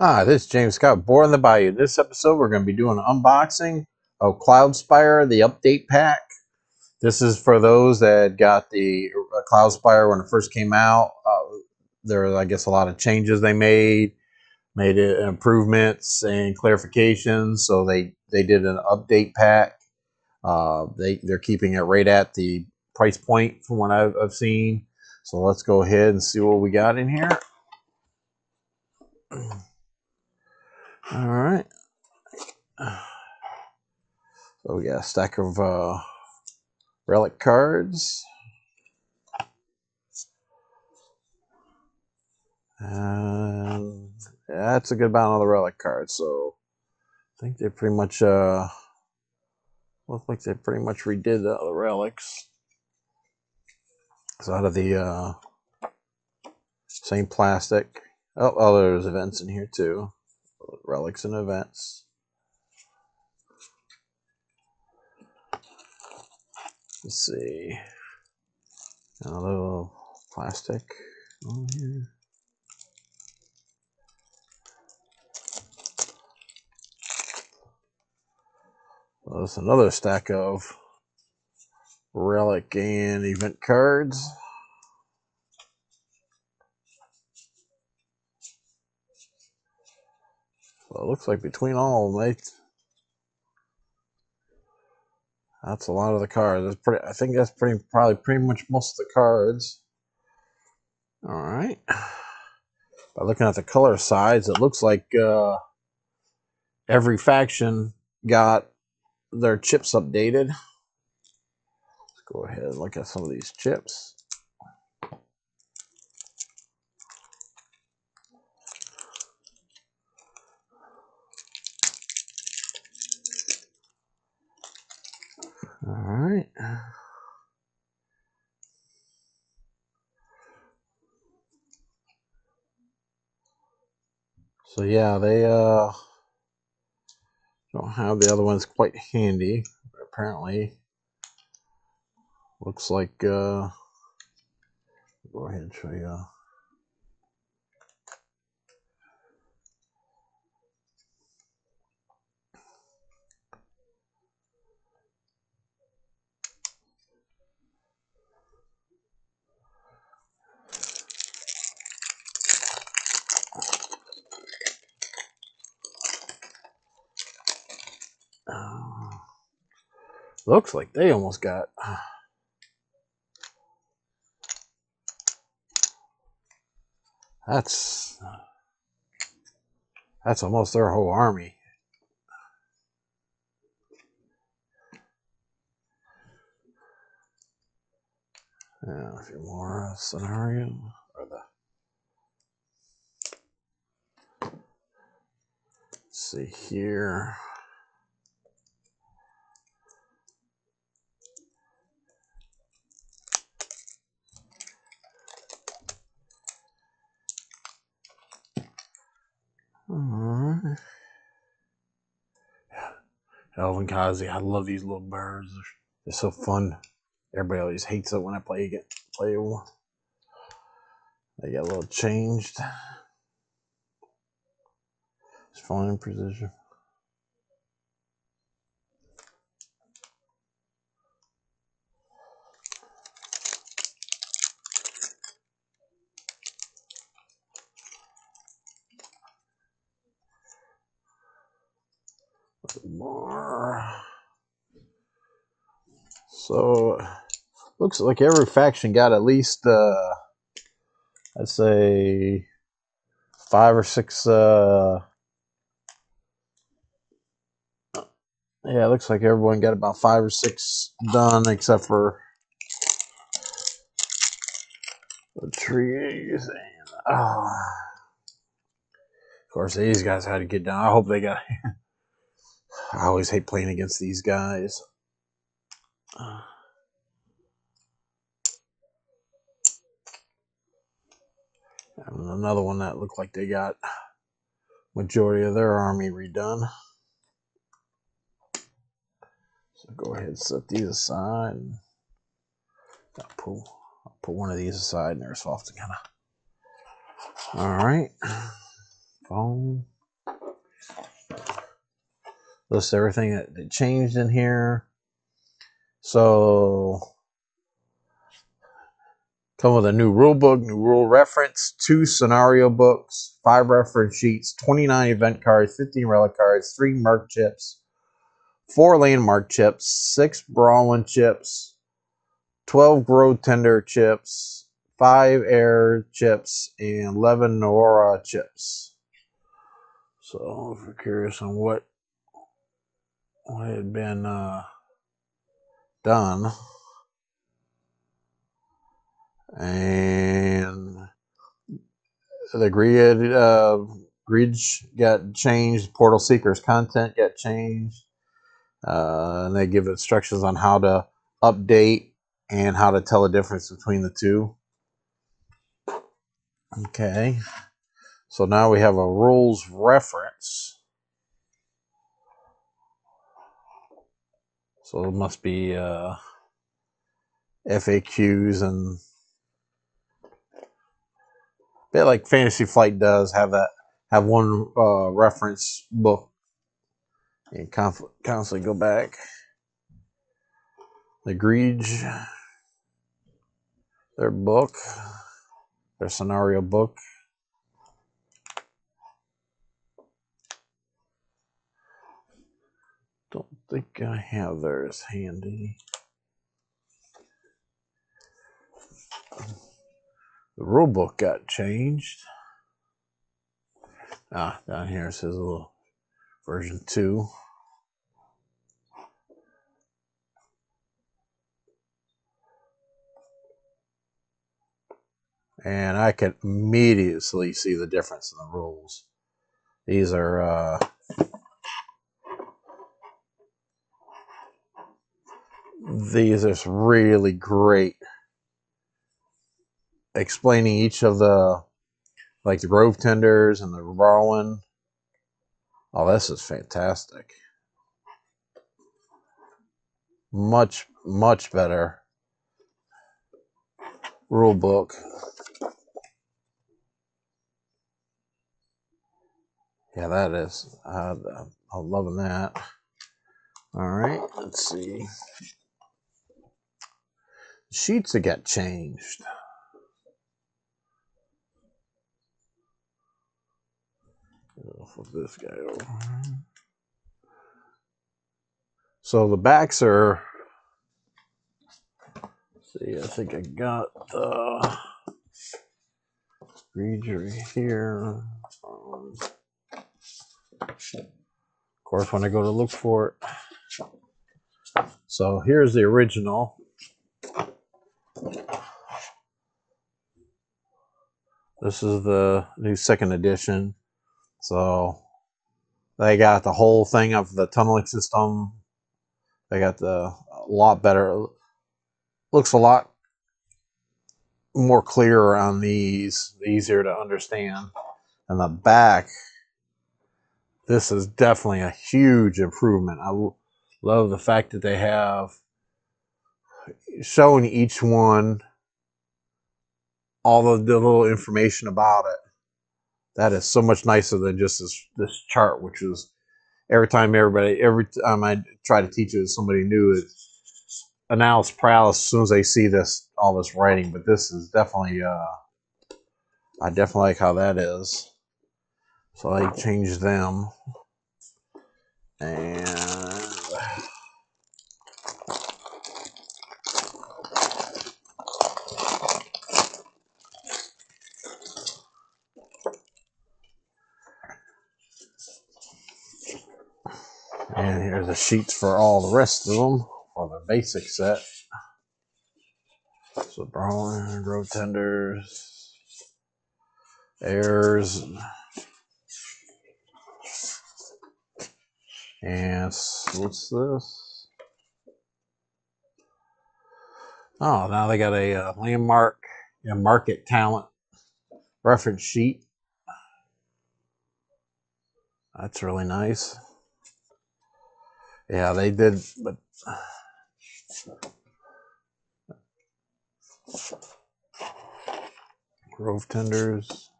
Hi, this is James Scott, Board on the Bayou. This episode, we're going to be doing an unboxing of Cloudspire, the update pack. This is for those that got the uh, Cloudspire when it first came out. Uh, there are, I guess, a lot of changes they made, made it improvements and clarifications. So they they did an update pack. Uh, they they're keeping it right at the price point from what I've, I've seen. So let's go ahead and see what we got in here. All right. So we got a stack of uh, relic cards. And that's a good amount of the relic cards. So I think they pretty much uh, look like they pretty much redid the, the relics. So out of the uh, same plastic. Oh, oh, there's events in here too. Relics and events. Let's see. A little plastic on here. Well, there's another stack of relic and event cards. So it looks like between all of them, they, that's a lot of the cards. That's pretty. I think that's pretty probably pretty much most of the cards. All right. By looking at the color sides, it looks like uh, every faction got their chips updated. Let's go ahead and look at some of these chips. All right. So yeah, they uh don't have the other ones quite handy. Apparently, looks like uh go ahead and show you. Looks like they almost got. That's that's almost their whole army. Yeah, a few more scenario or the. Let's see here. Alright. Elvin Kazi, I love these little birds. They're, so fun. Everybody always hates it when I play get play one. They get a little changed. It's fine in position. More. So looks like every faction got at least uh I'd say five or six uh yeah, it looks like everyone got about five or six done except for the trees and uh, of course these guys had to get down. I hope they got I always hate playing against these guys. Uh, another one that looked like they got majority of their army redone. So go ahead and set these aside. I'll pull, I'll put one of these aside and they're soft of. All right. phone. List everything that, that changed in here. So come with a new rule book, new rule reference, two scenario books, five reference sheets, 29 event cards, 15 relic cards, three mark chips, four landmark chips, six Brawnen chips, 12 Grovetender chips, five air chips, and 11 Narora chips. So if you're curious on what what had been uh, done, and the grid uh, grids got changed. Portal Seekers content got changed, uh, and they give instructions on how to update and how to tell the difference between the two. Okay, so now we have a rules reference. So it must be uh, FAQs and a bit like Fantasy Flight does have that have one uh, reference book and conf- constantly go back. The Greege, their book, their scenario book. Don't think I have theirs handy. The rule book got changed. Ah, down here it says a little version two. And I can immediately see the difference in the rules. These are uh, these are really great explaining each of the like the grove tenders and the Rowan. Oh, this is fantastic. Much, much better rule book. Yeah, that is. Uh, I'm loving that. All right, let's see. Sheets that got changed. Flip this guy over. So the backs are. See, I think I got the region here. Um, of course, when I go to look for it. So here's the original. This is the new second edition. So they got the whole thing of the tunneling system. They got the a lot better. Looks a lot more clear on these, easier to understand. And the back, this is definitely a huge improvement. I love the fact that they have shown each one all the, the little information about it. That is so much nicer than just this this chart, which is every time everybody every time I try to teach it to somebody new, it analysis paralysis as soon as they see this all this writing. But this is definitely uh, I definitely like how that is. So I changed them and and here's the sheets for all the rest of them for the basic set. So Brawnen, Rotenders, Tenders, Heirs, and what's this? Oh, now they got a uh, landmark and market talent reference sheet. That's really nice. Yeah, they did, but. Grove tenders.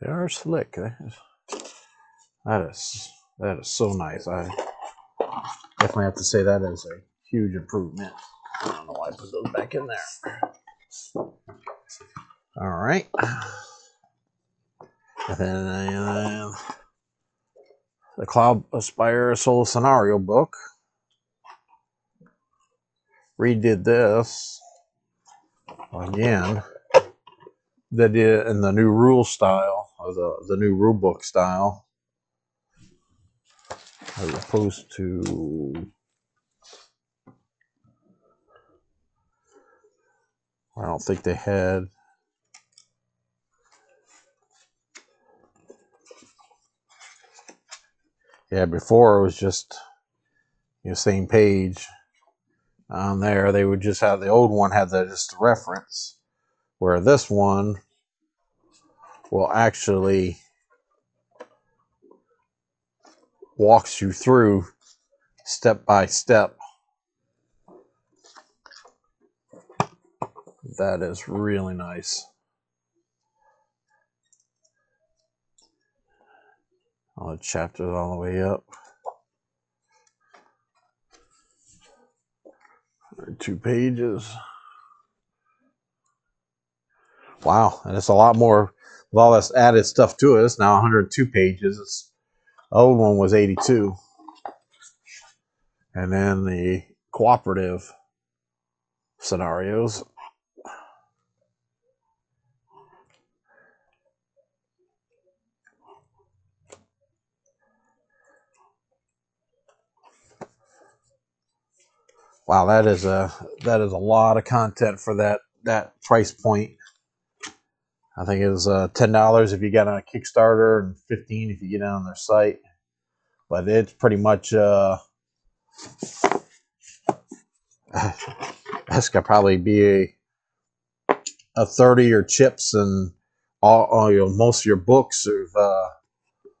They are slick. That is that is so nice. I definitely have to say that is a huge improvement. I don't know why I put those back in there. All right. Then uh, the Cloudspire Soul Scenario book. Redid this again. They did in the new rule style, or the, the new rule book style, as opposed to I don't think they had. Yeah, before it was just you know same page on there. They would just have the old one had the just reference, where this one will actually walks you through step by step. That is really nice. All the it all the way up. Two pages. Wow, and it's a lot more with all this added stuff to it. It's now 102 pages. It's, the old one was 82. And then the cooperative scenarios. Wow, that is a that is a lot of content for that that price point. I think it was uh, ten dollars if you get on a Kickstarter and fifteen if you get on their site. But it's pretty much uh, this could probably be a a thirty your chips and all, all you know, most of your books are uh,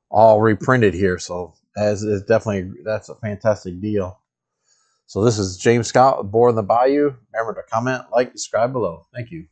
all reprinted here. So as is definitely that's a fantastic deal. So this is James Scott Board on the Bayou. Remember to comment, like, subscribe below. Thank you.